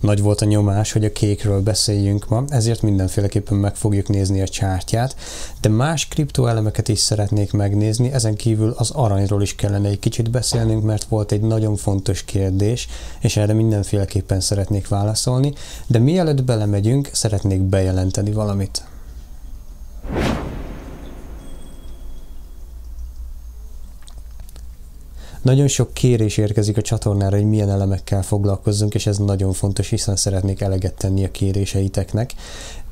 Nagy volt a nyomás, hogy a kékről beszéljünk ma, ezért mindenféleképpen meg fogjuk nézni a csártyát, de más kriptoelemeket is szeretnék megnézni, ezen kívül az aranyról is kellene egy kicsit beszélnünk, mert volt egy nagyon fontos kérdés, és erre mindenféleképpen szeretnék válaszolni, de mielőtt belemegyünk, szeretnék bejelenteni valamit. Nagyon sok kérés érkezik a csatornára, hogy milyen elemekkel foglalkozzunk, és ez nagyon fontos, hiszen szeretnék eleget tenni a kéréseiteknek.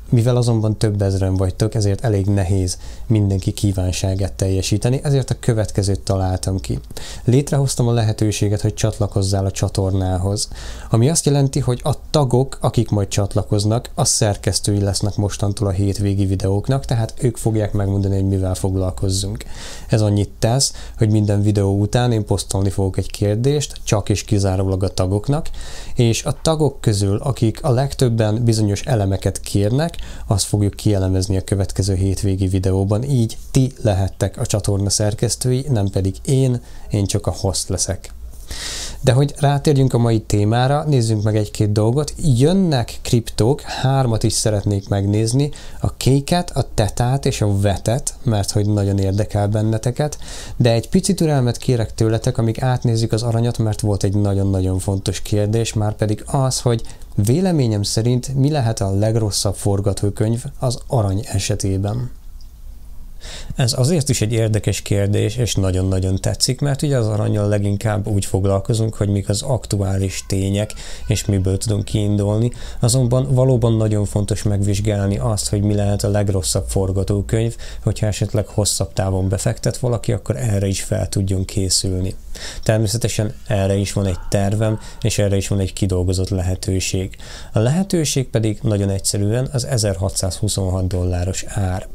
Mivel azonban több ezren vagytok, ezért elég nehéz mindenki kívánságát teljesíteni, ezért a következőt találtam ki. Létrehoztam a lehetőséget, hogy csatlakozzál a csatornához, ami azt jelenti, hogy a tagok, akik majd csatlakoznak, a szerkesztői lesznek mostantól a hétvégi videóknak, tehát ők fogják megmondani, hogy mivel foglalkozzunk. Ez annyit tesz, hogy minden videó után én posztolni fogok egy kérdést, csak és kizárólag a tagoknak, és a tagok közül, akik a legtöbben bizonyos elemeket kérnek, azt fogjuk kielemezni a következő hétvégi videóban, így ti lehettek a csatorna szerkesztői, nem pedig én, én csak a host leszek. De hogy rátérjünk a mai témára, nézzünk meg egy-két dolgot. Jönnek kriptók, hármat is szeretnék megnézni, a kéket, a tetát és a vetet, mert hogy nagyon érdekel benneteket, de egy pici türelmet kérek tőletek, amíg átnézzük az aranyat, mert volt egy nagyon-nagyon fontos kérdés, már pedig az, hogy véleményem szerint mi lehet a legrosszabb forgatókönyv az arany esetében. Ez azért is egy érdekes kérdés, és nagyon-nagyon tetszik, mert ugye az aranyal leginkább úgy foglalkozunk, hogy mik az aktuális tények, és miből tudunk kiindulni, azonban valóban nagyon fontos megvizsgálni azt, hogy mi lehet a legrosszabb forgatókönyv, hogyha esetleg hosszabb távon befektet valaki, akkor erre is fel tudjon készülni. Természetesen erre is van egy tervem, és erre is van egy kidolgozott lehetőség. A lehetőség pedig nagyon egyszerűen az 1626 dolláros ár.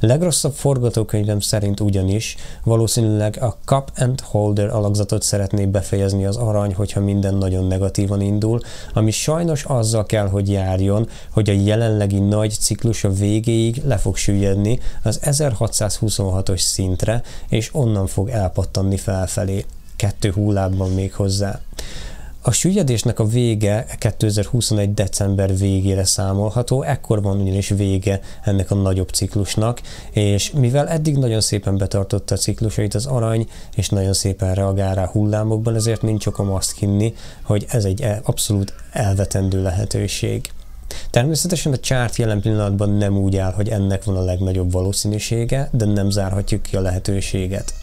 Legrosszabb forgatókönyvem szerint ugyanis valószínűleg a Cup and Holder alakzatot szeretné befejezni az arany, hogyha minden nagyon negatívan indul, ami sajnos azzal kell, hogy járjon, hogy a jelenlegi nagy ciklus a végéig le fog süllyedni az 1626-os szintre, és onnan fog elpattanni felfelé. Kettő hullámban még hozzá. A süllyedésnek a vége 2021. december végére számolható, ekkor van ugyanis vége ennek a nagyobb ciklusnak, és mivel eddig nagyon szépen betartotta a ciklusait az arany, és nagyon szépen reagál rá hullámokban, ezért nincs okom azt hinni, hogy ez egy abszolút elvetendő lehetőség. Természetesen a csárt jelen pillanatban nem úgy áll, hogy ennek van a legnagyobb valószínűsége, de nem zárhatjuk ki a lehetőséget.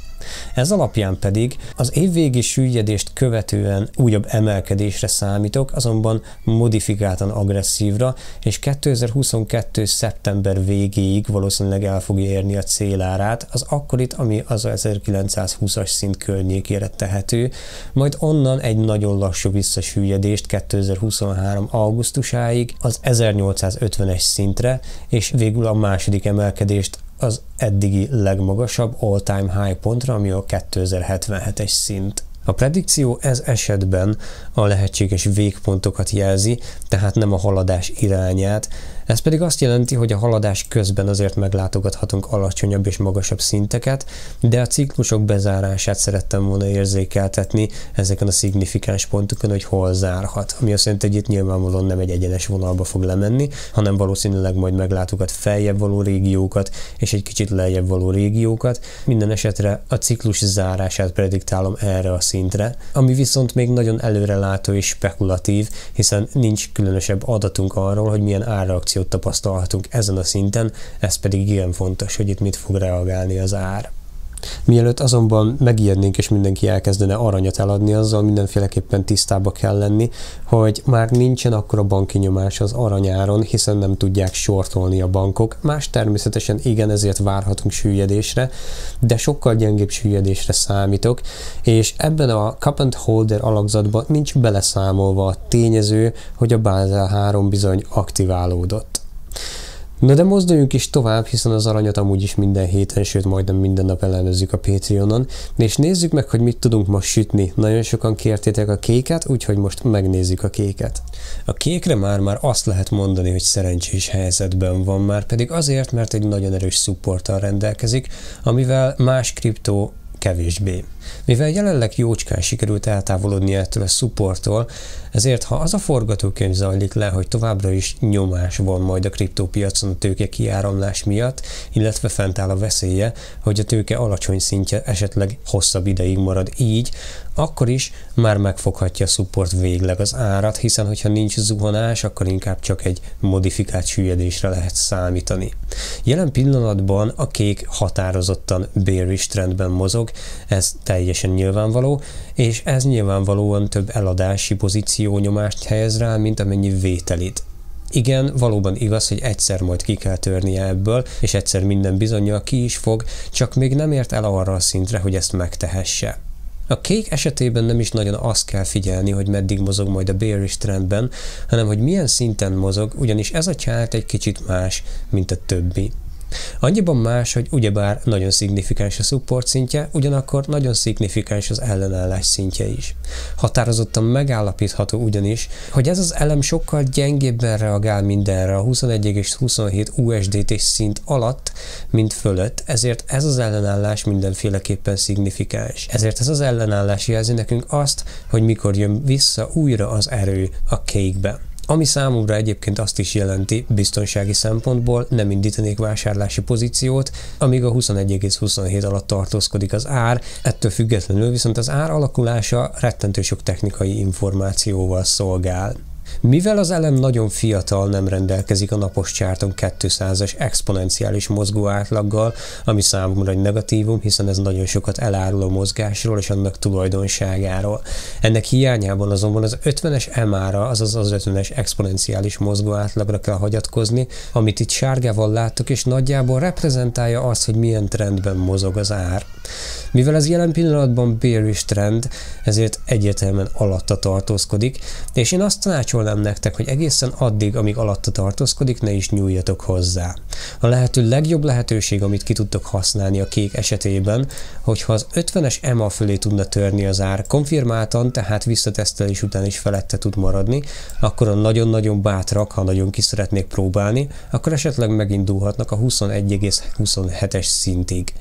Ez alapján pedig az évvégi süllyedést követően újabb emelkedésre számítok, azonban modifikáltan agresszívra, és 2022. szeptember végéig valószínűleg el fogja érni a célárát, az akkorit, ami az 1920-as szint környékére tehető, majd onnan egy nagyon lassú visszasüllyedést 2023. augusztusáig az 1850-es szintre, és végül a második emelkedést az eddigi legmagasabb all-time high pontra, ami a 2077-es szint. A predikció ez esetben a lehetséges végpontokat jelzi, tehát nem a haladás irányát, ez pedig azt jelenti, hogy a haladás közben azért meglátogathatunk alacsonyabb és magasabb szinteket, de a ciklusok bezárását szerettem volna érzékeltetni ezeken a szignifikáns pontokon, hogy hol zárhat. Ami azt jelenti, hogy itt nyilvánvalóan nem egy egyenes vonalba fog lemenni, hanem valószínűleg majd meglátogat feljebb való régiókat és egy kicsit lejjebb való régiókat. Minden esetre a ciklus zárását prediktálom erre a szintre, ami viszont még nagyon előrelátó és spekulatív, hiszen nincs különösebb adatunk arról, hogy milyen árreakció inflációt tapasztalhatunk ezen a szinten, ez pedig igen fontos, hogy itt mit fog reagálni az ár. Mielőtt azonban megijednénk és mindenki elkezdene aranyat eladni, azzal mindenféleképpen tisztába kell lenni, hogy már nincsen akkora banki nyomás az aranyáron, hiszen nem tudják sortolni a bankok. Más természetesen igen, ezért várhatunk süllyedésre, de sokkal gyengébb süllyedésre számítok, és ebben a cup and holder alakzatban nincs beleszámolva a tényező, hogy a Basel 3 bizony aktiválódott. Na de mozduljunk is tovább, hiszen az aranyat amúgy is minden héten, sőt majdnem minden nap elemezzük a Patreonon, és nézzük meg, hogy mit tudunk most sütni. Nagyon sokan kértétek a kéket, úgyhogy most megnézzük a kéket. A kékre már-már azt lehet mondani, hogy szerencsés helyzetben van már, pedig azért, mert egy nagyon erős supporttal rendelkezik, amivel más kriptó kevésbé. Mivel jelenleg jócskán sikerült eltávolodni ettől a supporttól, ezért ha az a forgatókönyv zajlik le, hogy továbbra is nyomás van majd a kriptópiacon a tőke kiáramlás miatt, illetve fent áll a veszélye, hogy a tőke alacsony szintje esetleg hosszabb ideig marad így, akkor is már megfoghatja a support végleg az árat, hiszen hogyha nincs zuhanás, akkor inkább csak egy modifikált süllyedésre lehet számítani. Jelen pillanatban a kék határozottan bearish trendben mozog, ez teljesen nyilvánvaló, és ez nyilvánvalóan több eladási pozíció nyomást helyez rá, mint amennyi vételit. Igen, valóban igaz, hogy egyszer majd ki kell törnie ebből, és egyszer minden bizonyal ki is fog, csak még nem ért el arra a szintre, hogy ezt megtehesse. A kék esetében nem is nagyon azt kell figyelni, hogy meddig mozog majd a bearish trendben, hanem hogy milyen szinten mozog, ugyanis ez a csárt egy kicsit más, mint a többi. Annyiban más, hogy ugyebár nagyon szignifikáns a support szintje, ugyanakkor nagyon szignifikáns az ellenállás szintje is. Határozottan megállapítható ugyanis, hogy ez az elem sokkal gyengébben reagál mindenre a 21 és 27 USDT szint alatt, mint fölött, ezért ez az ellenállás mindenféleképpen szignifikáns. Ezért ez az ellenállás jelzi nekünk azt, hogy mikor jön vissza újra az erő a kékbe ami számomra egyébként azt is jelenti, biztonsági szempontból nem indítanék vásárlási pozíciót, amíg a 21,27 alatt tartózkodik az ár, ettől függetlenül viszont az ár alakulása rettentő sok technikai információval szolgál. Mivel az elem nagyon fiatal, nem rendelkezik a napos csárton 200-as exponenciális mozgó átlaggal, ami számomra egy negatívum, hiszen ez nagyon sokat elárul a mozgásról és annak tulajdonságáról. Ennek hiányában azonban az 50-es MA-ra, azaz az 50-es exponenciális mozgó átlagra kell hagyatkozni, amit itt sárgával láttok, és nagyjából reprezentálja azt, hogy milyen trendben mozog az ár. Mivel ez jelen pillanatban bearish trend, ezért egyértelműen alatta tartózkodik, és én azt tanácsolnám nektek, hogy egészen addig, amíg alatta tartózkodik, ne is nyúljatok hozzá. A lehető legjobb lehetőség, amit ki tudtok használni a kék esetében, hogyha az 50-es EMA fölé tudna törni az ár konfirmáltan, tehát visszatesztelés után is felette tud maradni, akkor a nagyon-nagyon bátrak, ha nagyon ki szeretnék próbálni, akkor esetleg megindulhatnak a 21,27-es szintig.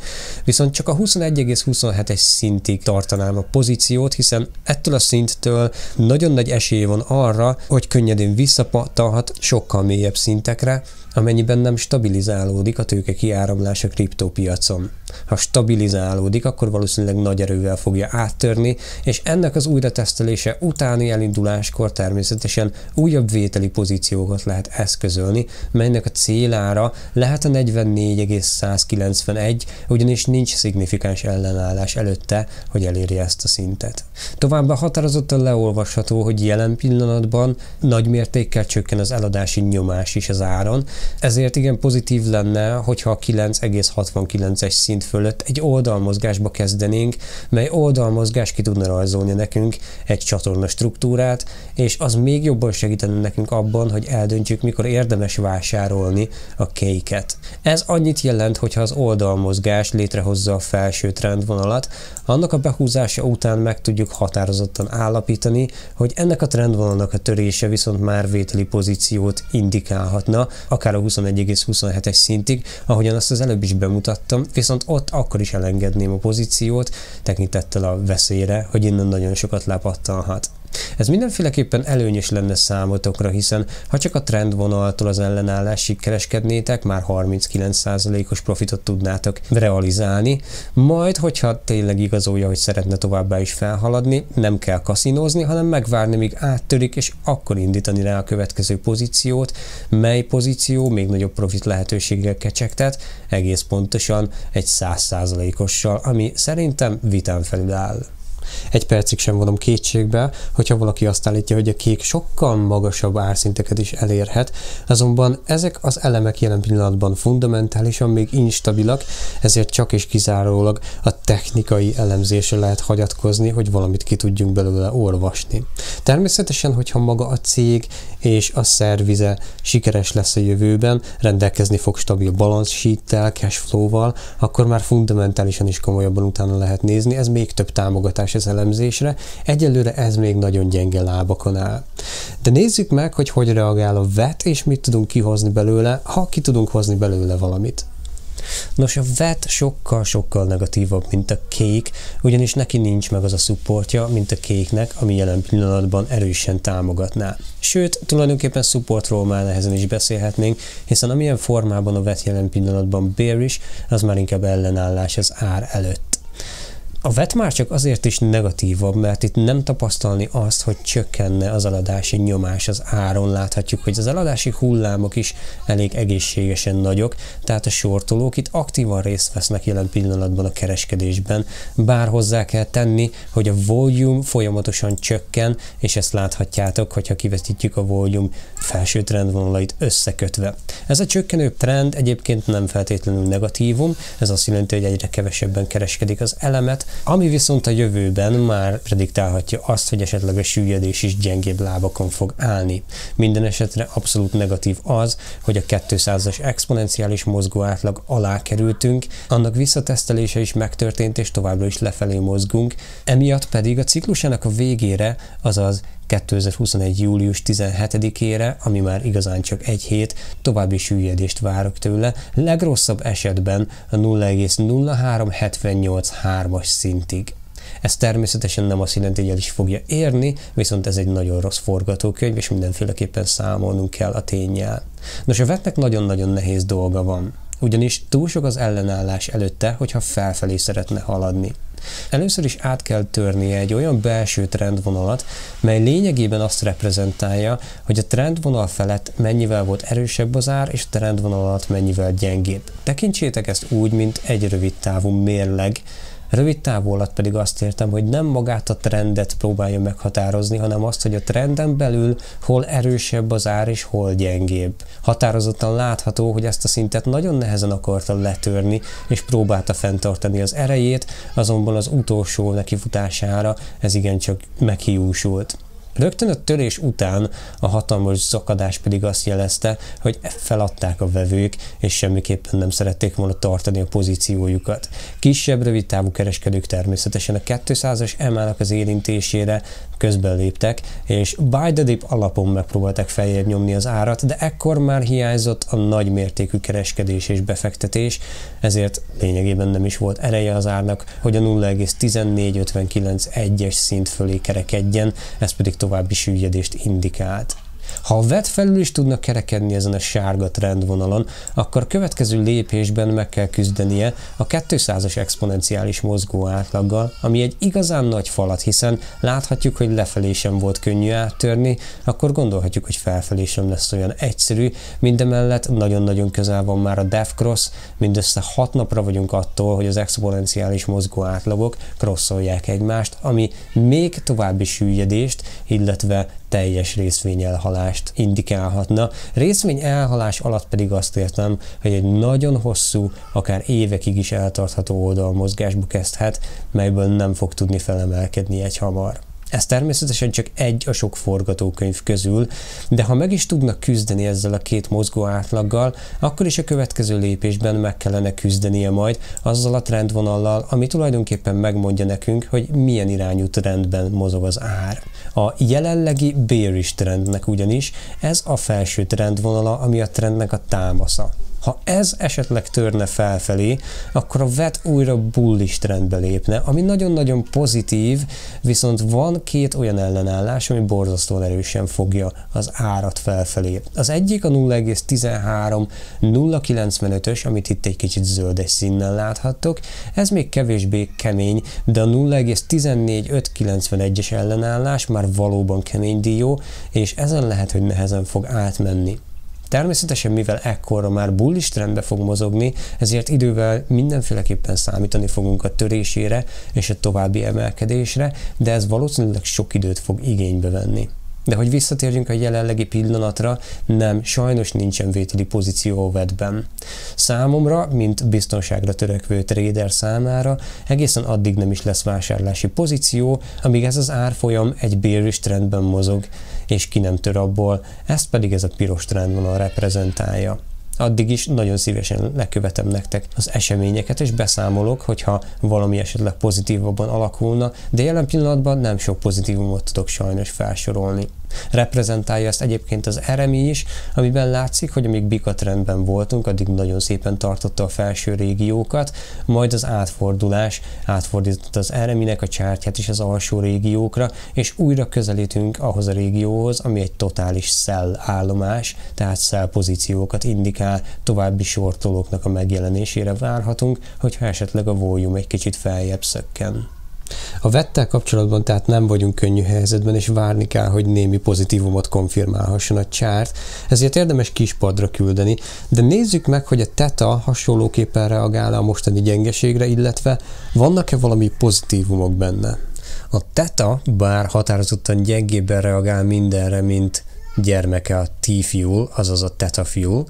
Viszont csak a 21,27-es szintig tartanám a pozíciót, hiszen ettől a szinttől nagyon nagy esély van arra, hogy könnyedén visszapattalhat sokkal mélyebb szintekre, amennyiben nem stabilizálódik a tőke kiáramlás a kriptópiacon. Ha stabilizálódik, akkor valószínűleg nagy erővel fogja áttörni, és ennek az újratesztelése utáni elinduláskor természetesen újabb vételi pozíciókat lehet eszközölni, melynek a célára lehet a 44,191, ugyanis nincs szignifikáns ellenállás előtte, hogy elérje ezt a szintet. Továbbá határozottan leolvasható, hogy jelen pillanatban nagy mértékkel csökken az eladási nyomás is az áron, ezért igen pozitív lenne, hogyha a 9,69-es szint fölött egy oldalmozgásba kezdenénk, mely oldalmozgás ki tudna rajzolni nekünk egy csatorna struktúrát, és az még jobban segítene nekünk abban, hogy eldöntjük, mikor érdemes vásárolni a kéket. Ez annyit jelent, hogyha az oldalmozgás létrehozza a felső trendvonalat, annak a behúzása után meg tudjuk határozottan állapítani, hogy ennek a trendvonalnak a törése viszont már vételi pozíciót indikálhatna, akár a 21,27-es szintig, ahogyan azt az előbb is bemutattam, viszont ott akkor is elengedném a pozíciót, tekintettel a veszélyre, hogy innen nagyon sokat lepattanhat. Ez mindenféleképpen előnyös lenne számotokra, hiszen ha csak a trendvonaltól az ellenállásig kereskednétek, már 39%-os profitot tudnátok realizálni, majd, hogyha tényleg igazolja, hogy szeretne továbbá is felhaladni, nem kell kaszinózni, hanem megvárni, míg áttörik, és akkor indítani rá a következő pozíciót, mely pozíció? Még nagyobb profit lehetőséggel kecsegtet, egész pontosan egy 100%-ossal, ami szerintem vitán felül áll egy percig sem vonom kétségbe, hogyha valaki azt állítja, hogy a kék sokkal magasabb árszinteket is elérhet, azonban ezek az elemek jelen pillanatban fundamentálisan még instabilak, ezért csak és kizárólag a technikai elemzésre lehet hagyatkozni, hogy valamit ki tudjunk belőle olvasni. Természetesen, hogyha maga a cég és a szervize sikeres lesz a jövőben, rendelkezni fog stabil balance sheet-tel, cashflow-val, akkor már fundamentálisan is komolyabban utána lehet nézni, ez még több támogatás az elemzésre, egyelőre ez még nagyon gyenge lábakon áll. De nézzük meg, hogy hogy reagál a vet, és mit tudunk kihozni belőle, ha ki tudunk hozni belőle valamit. Nos, a VET sokkal-sokkal negatívabb, mint a kék, ugyanis neki nincs meg az a szupportja, mint a kéknek, ami jelen pillanatban erősen támogatná. Sőt, tulajdonképpen supportról már nehezen is beszélhetnénk, hiszen amilyen formában a VET jelen pillanatban bearish, az már inkább ellenállás az ár előtt. A vet már csak azért is negatívabb, mert itt nem tapasztalni azt, hogy csökkenne az eladási nyomás az áron. Láthatjuk, hogy az eladási hullámok is elég egészségesen nagyok, tehát a sortolók itt aktívan részt vesznek jelen pillanatban a kereskedésben, bár hozzá kell tenni, hogy a volume folyamatosan csökken, és ezt láthatjátok, hogyha kivetítjük a volume felső trendvonalait összekötve. Ez a csökkenő trend egyébként nem feltétlenül negatívum, ez azt jelenti, hogy egyre kevesebben kereskedik az elemet, ami viszont a jövőben már prediktálhatja azt, hogy esetleg a süllyedés is gyengébb lábakon fog állni. Minden esetre abszolút negatív az, hogy a 200-as exponenciális mozgó átlag alá kerültünk, annak visszatesztelése is megtörtént, és továbbra is lefelé mozgunk, emiatt pedig a ciklusának a végére, azaz 2021. július 17-ére, ami már igazán csak egy hét, további süllyedést várok tőle, legrosszabb esetben a 0,03783-as szintig. Ez természetesen nem azt jelenti, hogy el is fogja érni, viszont ez egy nagyon rossz forgatókönyv, és mindenféleképpen számolnunk kell a tényjel. Nos, a vetnek nagyon-nagyon nehéz dolga van, ugyanis túl sok az ellenállás előtte, hogyha felfelé szeretne haladni. Először is át kell törnie egy olyan belső trendvonalat, mely lényegében azt reprezentálja, hogy a trendvonal felett mennyivel volt erősebb az ár, és a trendvonal alatt mennyivel gyengébb. Tekintsétek ezt úgy, mint egy rövid távú mérleg, Rövid alatt pedig azt értem, hogy nem magát a trendet próbálja meghatározni, hanem azt, hogy a trenden belül hol erősebb az ár és hol gyengébb. Határozottan látható, hogy ezt a szintet nagyon nehezen akarta letörni, és próbálta fenntartani az erejét, azonban az utolsó nekifutására ez igencsak meghiúsult. Rögtön a törés után a hatalmas zakadás pedig azt jelezte, hogy feladták a vevők, és semmiképpen nem szerették volna tartani a pozíciójukat. Kisebb, rövid távú kereskedők természetesen a 200-as emának az érintésére közben léptek, és buy the dip alapon megpróbálták feljebb nyomni az árat, de ekkor már hiányzott a nagy mértékű kereskedés és befektetés, ezért lényegében nem is volt ereje az árnak, hogy a 0,14591-es szint fölé kerekedjen, ez pedig további süllyedést indikált. Ha a vet felül is tudnak kerekedni ezen a sárga trendvonalon, akkor következő lépésben meg kell küzdenie a 200-as exponenciális mozgó átlaggal, ami egy igazán nagy falat, hiszen láthatjuk, hogy lefelé sem volt könnyű áttörni, akkor gondolhatjuk, hogy felfelé sem lesz olyan egyszerű, mindemellett nagyon-nagyon közel van már a Death Cross, mindössze 6 napra vagyunk attól, hogy az exponenciális mozgó átlagok crossolják egymást, ami még további süllyedést, illetve teljes részvény elhalást indikálhatna. Részvény elhalás alatt pedig azt értem, hogy egy nagyon hosszú, akár évekig is eltartható oldalmozgásba kezdhet, melyből nem fog tudni felemelkedni egy hamar. Ez természetesen csak egy a sok forgatókönyv közül, de ha meg is tudnak küzdeni ezzel a két mozgó átlaggal, akkor is a következő lépésben meg kellene küzdenie majd azzal a trendvonallal, ami tulajdonképpen megmondja nekünk, hogy milyen irányú trendben mozog az ár. A jelenlegi bearish trendnek ugyanis ez a felső trendvonala, ami a trendnek a támasza. Ha ez esetleg törne felfelé, akkor a VET újra bullish trendbe lépne, ami nagyon-nagyon pozitív, viszont van két olyan ellenállás, ami borzasztóan erősen fogja az árat felfelé. Az egyik a 0,13 0,95-ös, amit itt egy kicsit zöldes színnel láthattok, ez még kevésbé kemény, de a 0,14 es ellenállás már valóban kemény dió, és ezen lehet, hogy nehezen fog átmenni. Természetesen, mivel ekkorra már bullish trendbe fog mozogni, ezért idővel mindenféleképpen számítani fogunk a törésére és a további emelkedésre, de ez valószínűleg sok időt fog igénybe venni. De hogy visszatérjünk a jelenlegi pillanatra, nem, sajnos nincsen vételi pozíció a vedben. Számomra, mint biztonságra törekvő trader számára, egészen addig nem is lesz vásárlási pozíció, amíg ez az árfolyam egy bearish trendben mozog, és ki nem tör abból, ezt pedig ez a piros trendvonal reprezentálja addig is nagyon szívesen lekövetem nektek az eseményeket, és beszámolok, hogyha valami esetleg pozitívabban alakulna, de jelen pillanatban nem sok pozitívumot tudok sajnos felsorolni. Reprezentálja ezt egyébként az RMI is, amiben látszik, hogy amíg Bika trendben voltunk, addig nagyon szépen tartotta a felső régiókat, majd az átfordulás átfordította az RMI-nek a csártyát is az alsó régiókra, és újra közelítünk ahhoz a régióhoz, ami egy totális sell állomás, tehát sell pozíciókat indikál, további sortolóknak a megjelenésére várhatunk, hogyha esetleg a volume egy kicsit feljebb szökken. A vettel kapcsolatban tehát nem vagyunk könnyű helyzetben, és várni kell, hogy némi pozitívumot konfirmálhasson a csárt, ezért érdemes kispadra küldeni, de nézzük meg, hogy a teta hasonlóképpen reagál a mostani gyengeségre, illetve vannak-e valami pozitívumok benne. A teta, bár határozottan gyengébben reagál mindenre, mint gyermeke a T-fuel, azaz a teta fuel,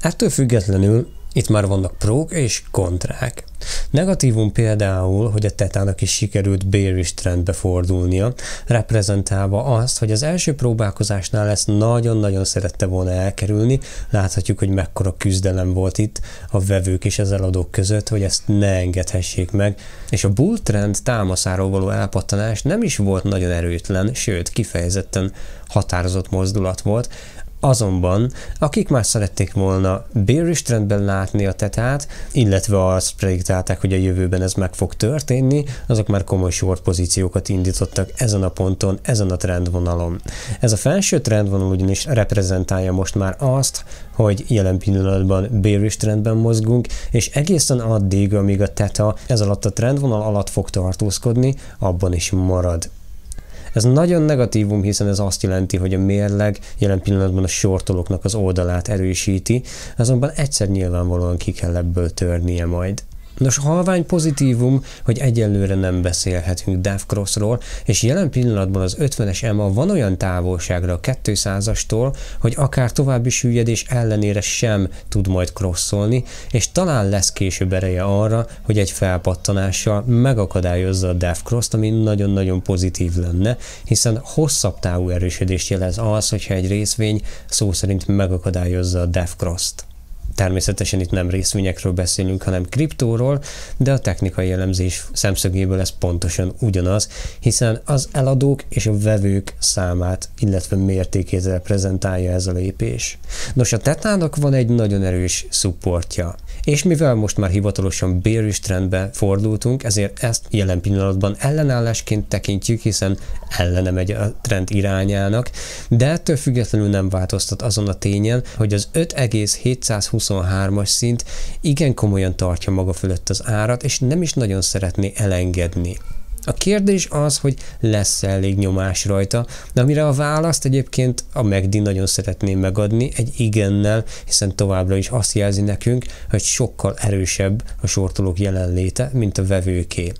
ettől függetlenül itt már vannak prók és kontrák. Negatívum például, hogy a tetának is sikerült bearish trendbe fordulnia, reprezentálva azt, hogy az első próbálkozásnál ezt nagyon-nagyon szerette volna elkerülni, láthatjuk, hogy mekkora küzdelem volt itt a vevők és az eladók között, hogy ezt ne engedhessék meg, és a bull trend támaszáról való elpattanás nem is volt nagyon erőtlen, sőt, kifejezetten határozott mozdulat volt, Azonban, akik már szerették volna bearish trendben látni a tetát, illetve azt prediktálták, hogy a jövőben ez meg fog történni, azok már komoly short pozíciókat indítottak ezen a ponton, ezen a trendvonalon. Ez a felső trendvonal ugyanis reprezentálja most már azt, hogy jelen pillanatban bearish trendben mozgunk, és egészen addig, amíg a teta ez alatt a trendvonal alatt fog tartózkodni, abban is marad. Ez nagyon negatívum, hiszen ez azt jelenti, hogy a mérleg jelen pillanatban a sortolóknak az oldalát erősíti, azonban egyszer nyilvánvalóan ki kell ebből törnie majd. Nos, halvány pozitívum, hogy egyelőre nem beszélhetünk Death Crossról, és jelen pillanatban az 50-es EMA van olyan távolságra a 200-astól, hogy akár további süllyedés ellenére sem tud majd crosszolni, és talán lesz később ereje arra, hogy egy felpattanással megakadályozza a Death Cross-t, ami nagyon-nagyon pozitív lenne, hiszen hosszabb távú erősödést jelez az, hogyha egy részvény szó szerint megakadályozza a Death Cross-t. Természetesen itt nem részvényekről beszélünk, hanem kriptóról, de a technikai elemzés szemszögéből ez pontosan ugyanaz, hiszen az eladók és a vevők számát, illetve mértékét reprezentálja ez a lépés. Nos, a tetának van egy nagyon erős szupportja. És mivel most már hivatalosan bearish trendbe fordultunk, ezért ezt jelen pillanatban ellenállásként tekintjük, hiszen ellene megy a trend irányának, de ettől függetlenül nem változtat azon a tényen, hogy az 5,723-as szint igen komolyan tartja maga fölött az árat, és nem is nagyon szeretné elengedni. A kérdés az, hogy lesz -e elég nyomás rajta, de amire a választ egyébként a Megdi nagyon szeretném megadni egy igennel, hiszen továbbra is azt jelzi nekünk, hogy sokkal erősebb a sortolók jelenléte, mint a vevőké.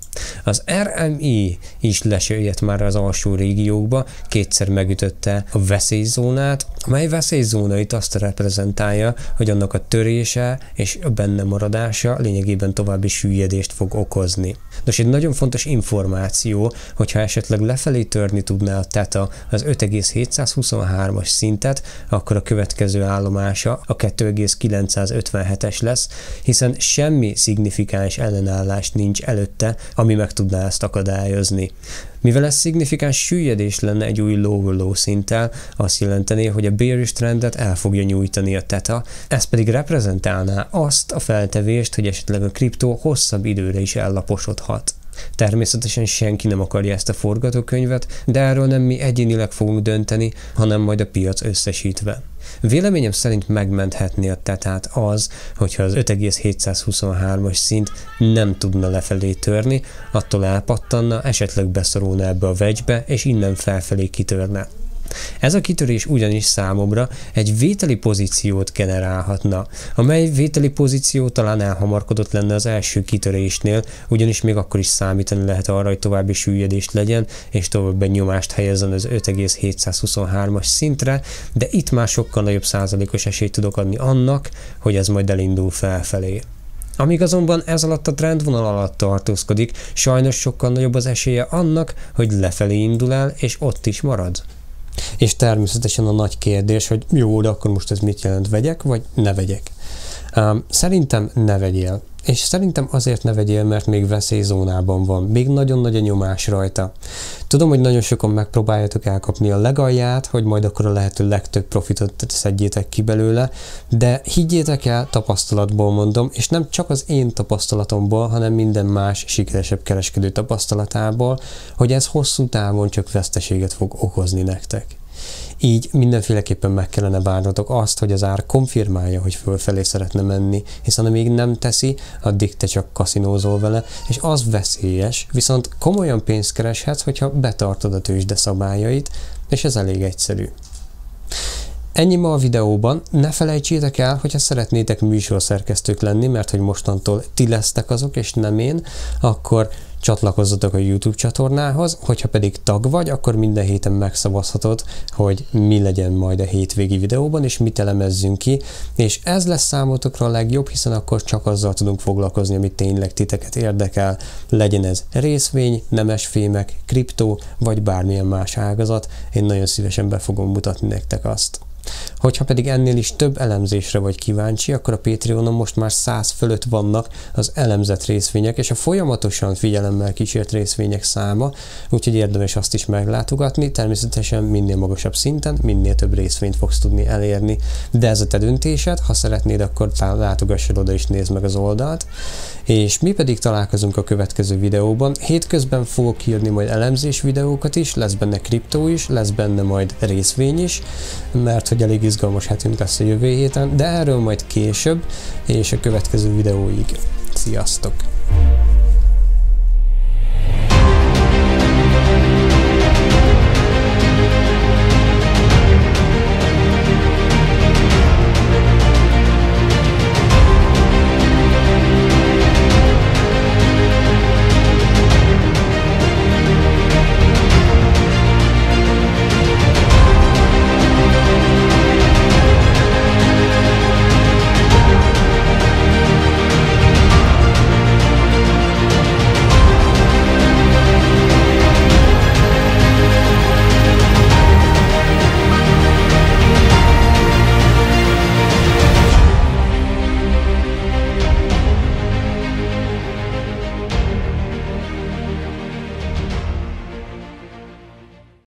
Az RMI is lesőjött már az alsó régiókba, kétszer megütötte a veszélyzónát, amely veszélyzónait azt reprezentálja, hogy annak a törése és a benne maradása lényegében további süllyedést fog okozni. Nos, egy nagyon fontos információ, hogyha esetleg lefelé törni tudná a TETA az 5,723-as szintet, akkor a következő állomása a 2,957-es lesz, hiszen semmi szignifikáns ellenállás nincs előtte, ami meg tudná ezt akadályozni. Mivel ez szignifikáns süllyedés lenne egy új lower low szinttel, azt jelenteni, hogy a bearish trendet el fogja nyújtani a teta, ez pedig reprezentálná azt a feltevést, hogy esetleg a kriptó hosszabb időre is ellaposodhat. Természetesen senki nem akarja ezt a forgatókönyvet, de erről nem mi egyénileg fogunk dönteni, hanem majd a piac összesítve. Véleményem szerint megmenthetné a tetát az, hogyha az 5,723-as szint nem tudna lefelé törni, attól elpattanna, esetleg beszorulna ebbe a vegybe, és innen felfelé kitörne. Ez a kitörés ugyanis számomra egy vételi pozíciót generálhatna, amely vételi pozíció talán elhamarkodott lenne az első kitörésnél, ugyanis még akkor is számítani lehet arra, hogy további süllyedést legyen, és további nyomást helyezzen az 5,723-as szintre, de itt már sokkal nagyobb százalékos esélyt tudok adni annak, hogy ez majd elindul felfelé. Amíg azonban ez alatt a trendvonal alatt tartózkodik, sajnos sokkal nagyobb az esélye annak, hogy lefelé indul el, és ott is marad. És természetesen a nagy kérdés, hogy jó, de akkor most ez mit jelent, vegyek, vagy ne vegyek? Szerintem ne vegyél. És szerintem azért ne vegyél, mert még veszélyzónában van, még nagyon nagy a nyomás rajta. Tudom, hogy nagyon sokan megpróbáljátok elkapni a legalját, hogy majd akkor a lehető legtöbb profitot szedjétek ki belőle, de higgyétek el, tapasztalatból mondom, és nem csak az én tapasztalatomból, hanem minden más sikeresebb kereskedő tapasztalatából, hogy ez hosszú távon csak veszteséget fog okozni nektek. Így mindenféleképpen meg kellene várnotok azt, hogy az ár konfirmálja, hogy fölfelé szeretne menni, hiszen amíg nem teszi, addig te csak kaszinózol vele, és az veszélyes, viszont komolyan pénzt kereshetsz, hogyha betartod a tőzsde szabályait, és ez elég egyszerű. Ennyi ma a videóban, ne felejtsétek el, hogyha szeretnétek műsorszerkesztők lenni, mert hogy mostantól ti lesztek azok, és nem én, akkor csatlakozzatok a YouTube csatornához, hogyha pedig tag vagy, akkor minden héten megszavazhatod, hogy mi legyen majd a hétvégi videóban, és mit elemezzünk ki, és ez lesz számotokra a legjobb, hiszen akkor csak azzal tudunk foglalkozni, amit tényleg titeket érdekel, legyen ez részvény, nemesfémek, kriptó, vagy bármilyen más ágazat, én nagyon szívesen be fogom mutatni nektek azt. Hogyha pedig ennél is több elemzésre vagy kíváncsi, akkor a Patreonon most már 100 fölött vannak az elemzett részvények és a folyamatosan figyelemmel kísért részvények száma, úgyhogy érdemes azt is meglátogatni. Természetesen minél magasabb szinten, minél több részvényt fogsz tudni elérni, de ez a te döntésed, ha szeretnéd, akkor látogassad oda és nézd meg az oldalt. És mi pedig találkozunk a következő videóban. Hétközben fogok írni majd elemzés videókat is, lesz benne kriptó is, lesz benne majd részvény is, mert hogy elég izgalmas hetünk lesz a jövő héten, de erről majd később, és a következő videóig. Sziasztok!